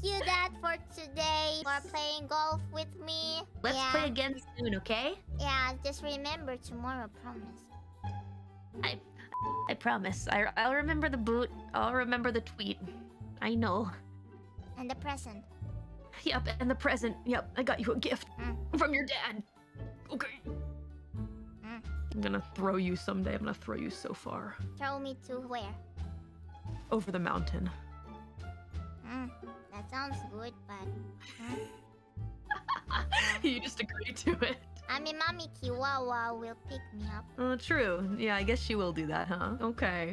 Thank you, Dad, for today. For playing golf with me. Let's yeah. play again soon, okay? Yeah, just remember tomorrow, promise. I I promise. I, I'll remember the boot. I'll remember the tweet. I know. And the present. Yep, and the present. Yep, I got you a gift Mm. from your dad. Okay. Mm. I'm gonna throw you someday. I'm gonna throw you so far. Throw me to where? Over the mountain. That sounds good, but... Mm. you just agree to it. I mean, Mommy Kiwawa will pick me up. Oh, true. Yeah, I guess she will do that, huh? Okay.